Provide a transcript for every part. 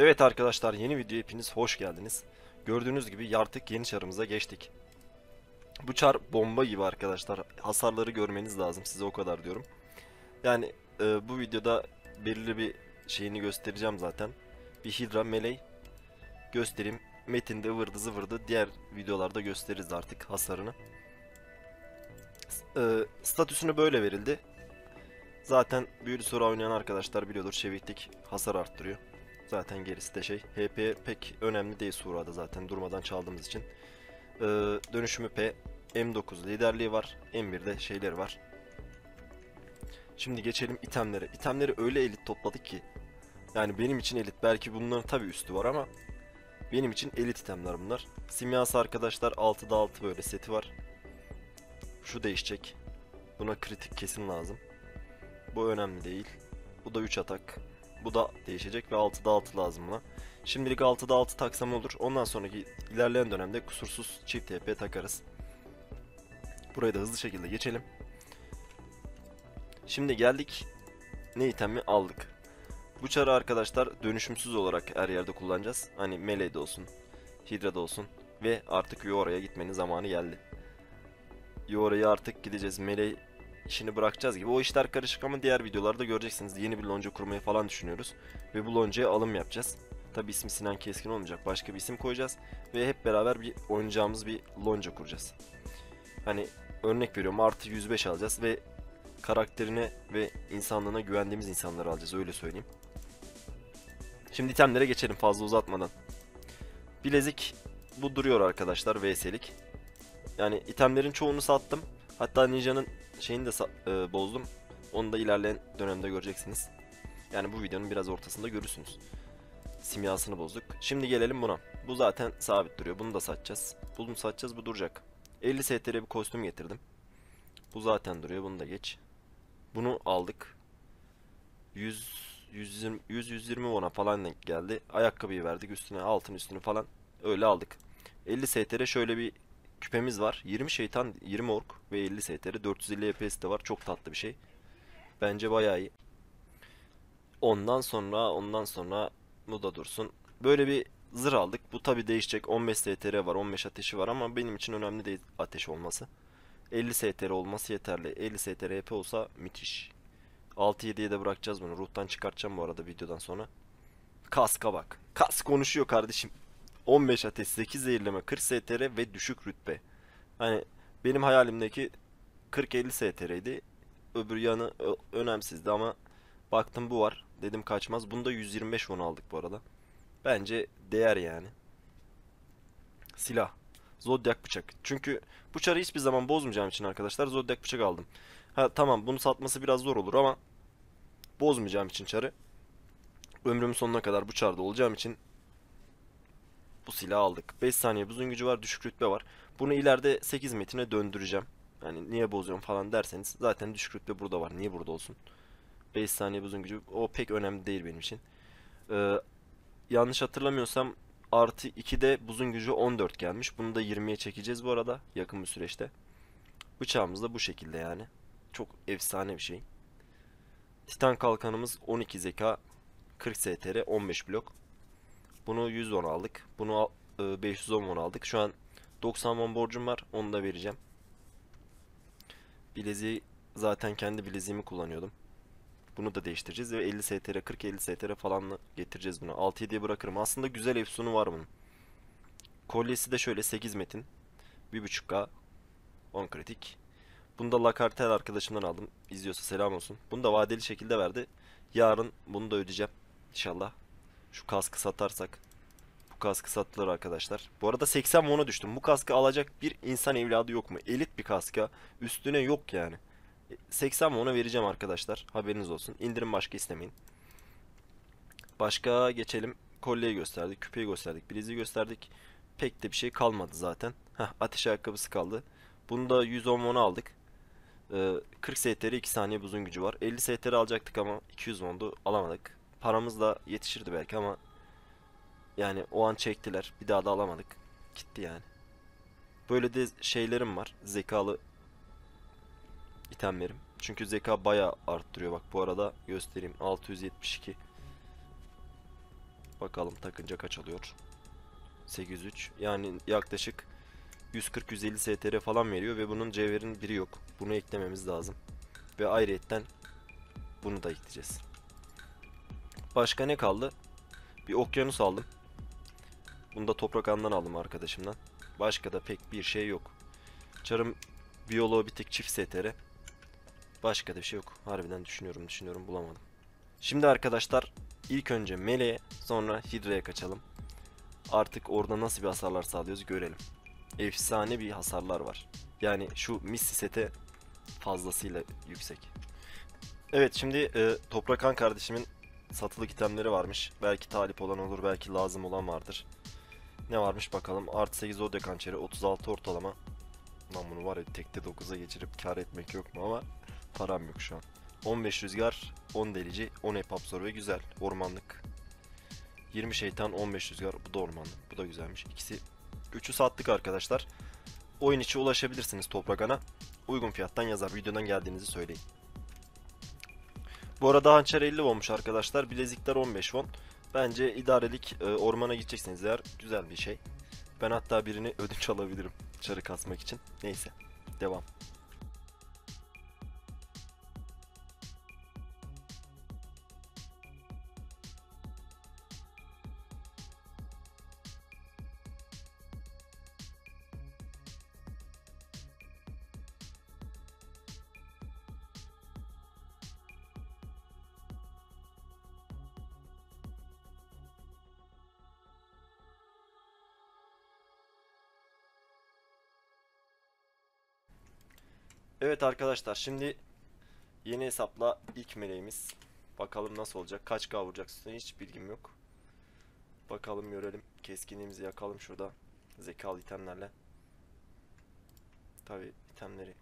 Evet arkadaşlar yeni videoya hepiniz hoş geldiniz. Gördüğünüz gibi artık yeni çarımıza geçtik. Bu çar bomba gibi arkadaşlar. Hasarları görmeniz lazım size o kadar diyorum. Yani e, bu videoda belirli bir şeyini göstereceğim zaten. Bir Hydra Melee göstereyim. Metin de ıvırdı zıvırdı. Diğer videolarda gösteririz artık hasarını. E, statüsünü böyle verildi. Zaten büyülü soru oynayan arkadaşlar biliyordur. Çeviklik hasar arttırıyor. Zaten gerisi de şey. HP pek önemli değil Sura'da zaten durmadan çaldığımız için. Ee, dönüşümü P. M9 liderliği var. M1'de şeyleri var. Şimdi geçelim itemlere. İtemleri öyle elit topladık ki. Yani benim için elit. Belki bunların tabi üstü var ama benim için elit itemler bunlar. Simyası arkadaşlar 6'da 6 böyle seti var. Şu değişecek. Buna kritik kesin lazım. Bu önemli değil. Bu da 3 atak. Bu da değişecek ve 6'da 6 lazım buna. Şimdilik 6'da 6 taksam olur. Ondan sonraki ilerleyen dönemde kusursuz çift TP takarız. Burayı da hızlı şekilde geçelim. Şimdi geldik. Ne itemi aldık. Bu çarı arkadaşlar dönüşümsüz olarak her yerde kullanacağız. Hani Melee'de olsun, Hydra'da olsun ve artık Yora'ya gitmenin zamanı geldi. Yora'ya artık gideceğiz. Melee işini bırakacağız gibi. O işler karışık ama diğer videolarda göreceksiniz. Yeni bir lonca kurmayı falan düşünüyoruz. Ve bu loncaya alım yapacağız. Tabi ismi Sinan Keskin olmayacak. Başka bir isim koyacağız. Ve hep beraber bir oynayacağımız bir lonca kuracağız. Hani örnek veriyorum artı 105 alacağız ve karakterine ve insanlığına güvendiğimiz insanları alacağız. Öyle söyleyeyim. Şimdi itemlere geçelim fazla uzatmadan. Bilezik bu duruyor arkadaşlar VS'lik. Yani itemlerin çoğunu sattım. Hatta Ninja'nın şeyini de e, bozdum. Onu da ilerleyen dönemde göreceksiniz. Yani bu videonun biraz ortasında görürsünüz. Simyasını bozduk. Şimdi gelelim buna. Bu zaten sabit duruyor. Bunu da satacağız. Bunu satacağız bu duracak. 50 STR bir kostüm getirdim. Bu zaten duruyor. Bunu da geç. Bunu aldık. 100 120 100 120 ona falan denk geldi. Ayakkabıyı verdik üstüne altın üstünü falan öyle aldık. 50 STR şöyle bir küpemiz var. 20 şeytan, 20 ork ve 50 STR. 450 EPS de var. Çok tatlı bir şey. Bence bayağı iyi. Ondan sonra, ondan sonra bu da dursun. Böyle bir zırh aldık. Bu tabi değişecek. 15 STR var, 15 ateşi var ama benim için önemli değil ateş olması. 50 STR olması yeterli. 50 STR EP olsa müthiş. 6-7'ye de bırakacağız bunu. Ruhtan çıkartacağım bu arada videodan sonra. Kaska bak. Kas konuşuyor kardeşim. 15 ateş, 8 zehirleme, 40 STR ve düşük rütbe. Hani benim hayalimdeki 40-50 STR'ydi. Öbür yanı önemsizdi ama baktım bu var. Dedim kaçmaz. Bunu da 125 won aldık bu arada. Bence değer yani. Silah. Zodyak bıçak. Çünkü bu çarı hiçbir zaman bozmayacağım için arkadaşlar Zodyak bıçak aldım. Ha tamam bunu satması biraz zor olur ama bozmayacağım için çarı. Ömrümün sonuna kadar bu çarda olacağım için bu silahı aldık. 5 saniye buzun gücü var, düşük rütbe var. Bunu ileride 8 metine döndüreceğim. Yani niye bozuyorum falan derseniz zaten düşük rütbe burada var. Niye burada olsun? 5 saniye buzun gücü o pek önemli değil benim için. Ee, yanlış hatırlamıyorsam artı 2'de buzun gücü 14 gelmiş. Bunu da 20'ye çekeceğiz bu arada yakın bir süreçte. Bıçağımız da bu şekilde yani. Çok efsane bir şey. Titan kalkanımız 12 zeka 40 STR 15 blok. Bunu 110 aldık. Bunu al- e, 510 won aldık. Şu an 90 won borcum var. Onu da vereceğim. Bileziği zaten kendi bileziğimi kullanıyordum. Bunu da değiştireceğiz ve 50 STR 40-50 STR falan getireceğiz bunu. 6-7'ye bırakırım. Aslında güzel efsunu var bunun. Kolyesi de şöyle 8 metin. 1.5K 10 kritik. Bunu da Lakartel arkadaşımdan aldım. İzliyorsa selam olsun. Bunu da vadeli şekilde verdi. Yarın bunu da ödeyeceğim. İnşallah. Şu kaskı satarsak. Bu kaskı satılır arkadaşlar. Bu arada 80 won'a düştüm. Bu kaskı alacak bir insan evladı yok mu? Elit bir kaska. Üstüne yok yani. E, 80 won'a vereceğim arkadaşlar. Haberiniz olsun. İndirim başka istemeyin. Başka geçelim. Kolyeyi gösterdik. Küpeyi gösterdik. Bileziği gösterdik. Pek de bir şey kalmadı zaten. Heh, ateş ayakkabısı kaldı. Bunu da 110 won'a aldık. Ee, 40 STR 2 saniye buzun gücü var. 50 STR alacaktık ama 200 won'du alamadık. Paramız da yetişirdi belki ama yani o an çektiler. Bir daha da alamadık. Gitti yani. Böyle de şeylerim var. Zekalı itemlerim. Çünkü zeka bayağı arttırıyor. Bak bu arada göstereyim. 672. Bakalım takınca kaç alıyor. 803. Yani yaklaşık 140-150 STR falan veriyor ve bunun cevherin biri yok. Bunu eklememiz lazım. Ve ayrıyetten bunu da ekleyeceğiz. Başka ne kaldı? Bir okyanus aldım. Bunu da toprak andan aldım arkadaşımdan. Başka da pek bir şey yok. Çarım biyoloğu bir tek çift STR. Başka da bir şey yok. Harbiden düşünüyorum düşünüyorum bulamadım. Şimdi arkadaşlar ilk önce Mele'ye sonra Hidra'ya kaçalım. Artık orada nasıl bir hasarlar sağlıyoruz görelim. Efsane bir hasarlar var. Yani şu Misty sete fazlasıyla yüksek. Evet şimdi e, Toprakan kardeşimin satılık itemleri varmış. Belki talip olan olur, belki lazım olan vardır. Ne varmış bakalım. Artı 8 Zodiac hançeri, 36 ortalama. Lan bunu var ya tekte 9'a geçirip kar etmek yok mu ama param yok şu an. 15 rüzgar, 10 delici, 10 ep absorbe güzel. Ormanlık. 20 şeytan, 15 rüzgar. Bu da ormanlık. Bu da güzelmiş. İkisi Üçü sattık arkadaşlar. Oyun içi ulaşabilirsiniz Toprak Uygun fiyattan yazar. Videodan geldiğinizi söyleyin. Bu arada hançer 50 olmuş arkadaşlar. Bilezikler 15 won. Bence idarelik e, ormana gidecekseniz eğer güzel bir şey. Ben hatta birini ödünç alabilirim. Çarı kasmak için. Neyse. Devam. Evet arkadaşlar şimdi yeni hesapla ilk meleğimiz. Bakalım nasıl olacak. Kaç K vuracaksın hiç bilgim yok. Bakalım görelim. Keskinliğimizi yakalım şurada. Zekalı itemlerle. Tabi itemleri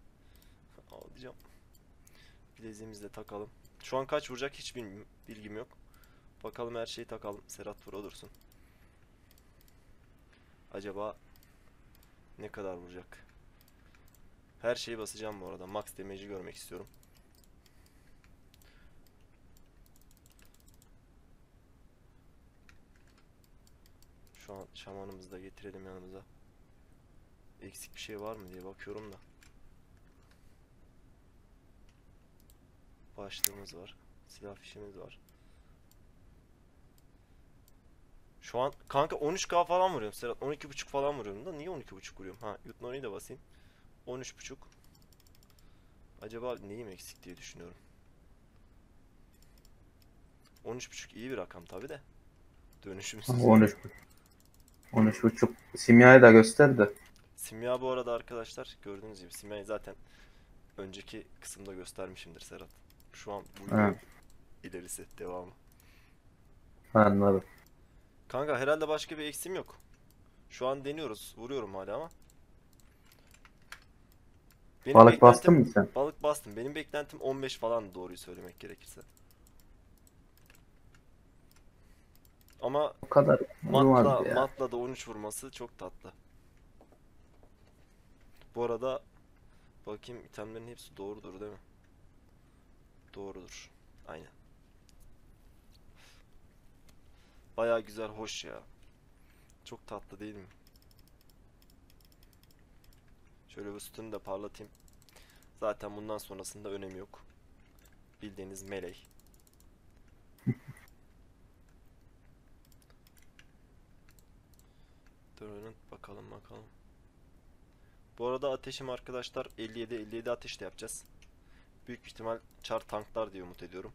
alacağım. Bileziğimizi de takalım. Şu an kaç vuracak hiç bilgim, yok. Bakalım her şeyi takalım. Serhat vur olursun. Acaba ne kadar vuracak? Her şeyi basacağım bu arada. Max damage'i görmek istiyorum. Şu an şamanımızı da getirelim yanımıza. Eksik bir şey var mı diye bakıyorum da. Başlığımız var. Silah fişimiz var. Şu an kanka 13k falan vuruyorum Serhat. 12.5 falan vuruyorum da niye 12.5 vuruyorum? Ha, Yutnori'yi de basayım. 13.5 Acaba neyim eksik diye düşünüyorum. 13.5 iyi bir rakam tabi de. Dönüşümsüz. 13 13 buçuk. Simyayı da gösterdi. Simya bu arada arkadaşlar gördüğünüz gibi Simya'yı zaten önceki kısımda göstermişimdir Serhat. Şu an bu ilerisi devamı. Anladım. Kanka herhalde başka bir eksim yok. Şu an deniyoruz. Vuruyorum hala ama. Benim Balık bastın mı sen? Balık bastım. Benim beklentim 15 falan doğruyu söylemek gerekirse. Ama O kadar matla, matla da 13 vurması çok tatlı. Bu arada bakayım itemlerin hepsi doğrudur değil mi? Doğrudur. Aynen. Baya güzel, hoş ya. Çok tatlı değil mi? Şöyle bu sütünü de parlatayım. Zaten bundan sonrasında önemi yok. Bildiğiniz melek. Durun bakalım bakalım. Bu arada ateşim arkadaşlar 57 57 ateş de yapacağız. Büyük ihtimal çar tanklar diye umut ediyorum.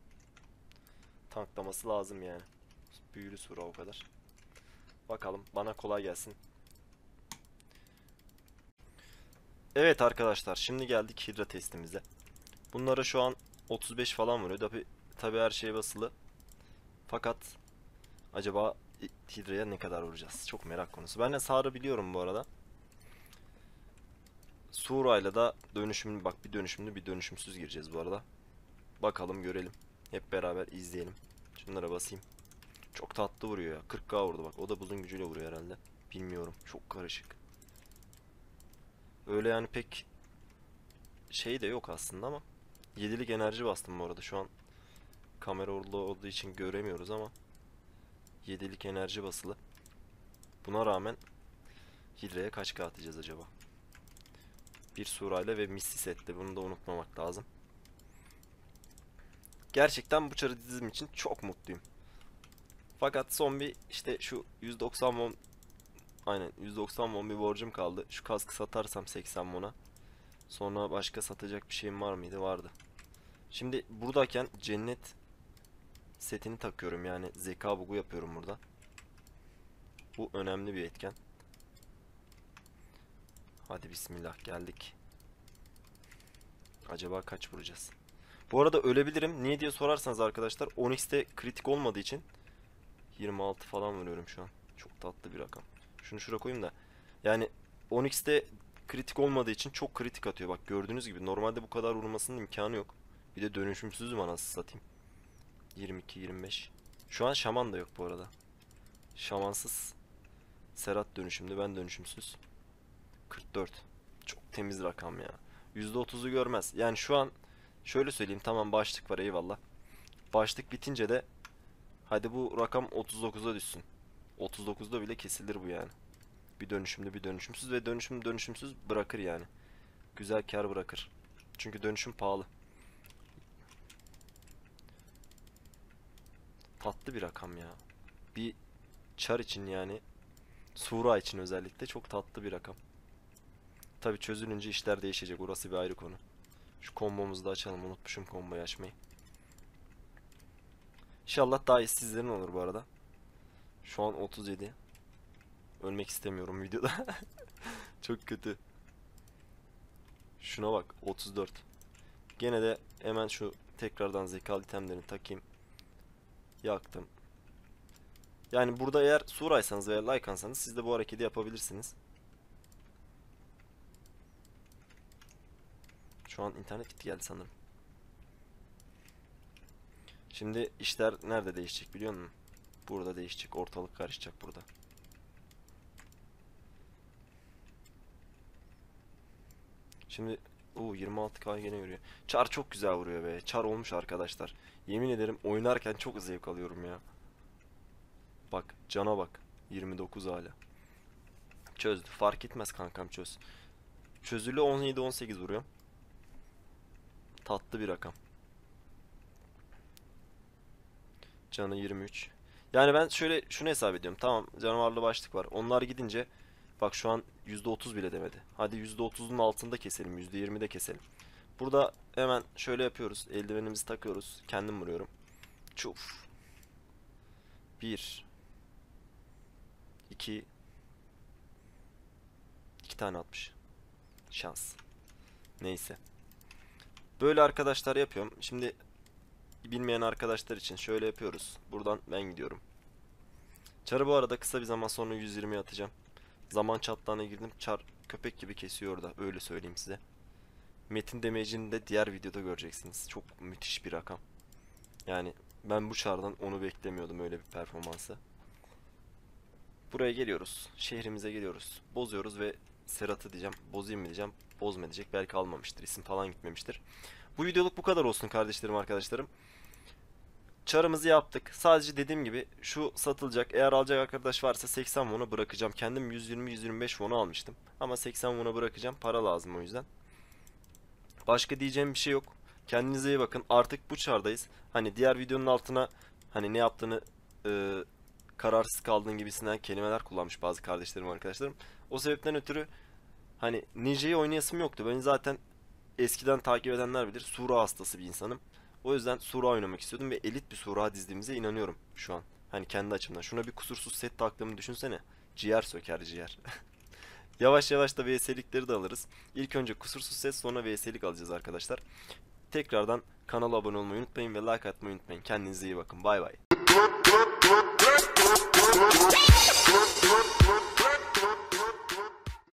Tanklaması lazım yani. Büyülü sura o kadar. Bakalım bana kolay gelsin. Evet arkadaşlar şimdi geldik hidra testimize. Bunlara şu an 35 falan vuruyor. Tabi tabi her şey basılı. Fakat acaba hidraya ne kadar vuracağız? Çok merak konusu. Ben de Sarı biliyorum bu arada. Sura'yla da dönüşümlü bak bir dönüşümlü bir dönüşümsüz gireceğiz bu arada. Bakalım görelim. Hep beraber izleyelim. Şunlara basayım. Çok tatlı vuruyor ya. 40k vurdu bak. O da buzun gücüyle vuruyor herhalde. Bilmiyorum. Çok karışık. Öyle yani pek şey de yok aslında ama 7'lik enerji bastım bu arada şu an kamera orada olduğu için göremiyoruz ama 7'lik enerji basılı. Buna rağmen Hidra'ya kaç K atacağız acaba? Bir surayla ve misli sette bunu da unutmamak lazım. Gerçekten bu çarı dizim için çok mutluyum. Fakat son bir işte şu 190 won aynen 190 won bir borcum kaldı. Şu kaskı satarsam 80 won'a. Sonra başka satacak bir şeyim var mıydı? Vardı. Şimdi buradayken cennet setini takıyorum yani zeka bugu yapıyorum burada. Bu önemli bir etken. Hadi bismillah geldik. Acaba kaç vuracağız? Bu arada ölebilirim. Niye diye sorarsanız arkadaşlar Onyx'te kritik olmadığı için 26 falan vuruyorum şu an. Çok tatlı bir rakam. Şunu şuraya koyayım da. Yani Onyx'te kritik olmadığı için çok kritik atıyor. Bak gördüğünüz gibi normalde bu kadar vurmasının imkanı yok. Bir de dönüşümsüzüm anasını satayım. 22 25. Şu an şaman da yok bu arada. Şamansız Serhat dönüşümlü, ben dönüşümsüz. 44. Çok temiz rakam ya. %30'u görmez. Yani şu an şöyle söyleyeyim tamam başlık var eyvallah. Başlık bitince de hadi bu rakam 39'a düşsün. 39'da bile kesilir bu yani. Bir dönüşümlü bir dönüşümsüz ve dönüşüm dönüşümsüz bırakır yani. Güzel kar bırakır. Çünkü dönüşüm pahalı. Tatlı bir rakam ya. Bir çar için yani Sura için özellikle çok tatlı bir rakam. Tabi çözülünce işler değişecek. Orası bir ayrı konu. Şu kombomuzu da açalım. Unutmuşum komboyu açmayı. İnşallah daha iyi sizlerin olur bu arada. Şu an 37. Ölmek istemiyorum videoda. çok kötü. Şuna bak 34. Gene de hemen şu tekrardan zekalı itemlerini takayım. Yaktım. Yani burada eğer suraysanız veya like'ansanız siz de bu hareketi yapabilirsiniz. Şu an internet gitti geldi sanırım. Şimdi işler nerede değişecek biliyor musun? Burada değişecek. Ortalık karışacak burada. Şimdi o 26k gene yürüyor. Char çok güzel vuruyor be. Char olmuş arkadaşlar. Yemin ederim oynarken çok zevk alıyorum ya. Bak cana bak. 29 hala. Çözdü. Fark etmez kankam çöz. Çözülü 17-18 vuruyor. Tatlı bir rakam. Canı 23. Yani ben şöyle şunu hesap ediyorum. Tamam canavarlı başlık var. Onlar gidince bak şu an %30 bile demedi. Hadi %30'un altında keselim. %20'de keselim. Burada hemen şöyle yapıyoruz. Eldivenimizi takıyoruz. Kendim vuruyorum. Çuf. 1 2 2 tane atmış. Şans. Neyse. Böyle arkadaşlar yapıyorum. Şimdi bilmeyen arkadaşlar için şöyle yapıyoruz. Buradan ben gidiyorum. Çarı bu arada kısa bir zaman sonra 120'ye atacağım. Zaman çatlağına girdim. Çar köpek gibi kesiyor orada. Öyle söyleyeyim size. Metin damage'ini de diğer videoda göreceksiniz. Çok müthiş bir rakam. Yani ben bu çardan onu beklemiyordum öyle bir performansı. Buraya geliyoruz. Şehrimize geliyoruz. Bozuyoruz ve Serhat'ı diyeceğim. Bozayım mı diyeceğim. Bozma diyecek. Belki almamıştır. isim falan gitmemiştir. Bu videoluk bu kadar olsun kardeşlerim arkadaşlarım. Çarımızı yaptık. Sadece dediğim gibi şu satılacak. Eğer alacak arkadaş varsa 80 won'a bırakacağım. Kendim 120-125 won'a almıştım. Ama 80 won'a bırakacağım. Para lazım o yüzden. Başka diyeceğim bir şey yok. Kendinize iyi bakın. Artık bu çardayız. Hani diğer videonun altına hani ne yaptığını e, kararsız kaldığın gibisinden kelimeler kullanmış bazı kardeşlerim arkadaşlarım. O sebepten ötürü hani Ninja'yı oynayasım yoktu. Ben zaten eskiden takip edenler bilir. Sura hastası bir insanım. O yüzden Sura oynamak istiyordum ve elit bir Sura dizdiğimize inanıyorum şu an. Hani kendi açımdan. Şuna bir kusursuz set taktığımı düşünsene. Ciğer söker ciğer. yavaş yavaş da VS'likleri de alırız. İlk önce kusursuz set sonra VS'lik alacağız arkadaşlar. Tekrardan kanala abone olmayı unutmayın ve like atmayı unutmayın. Kendinize iyi bakın. Bay bay.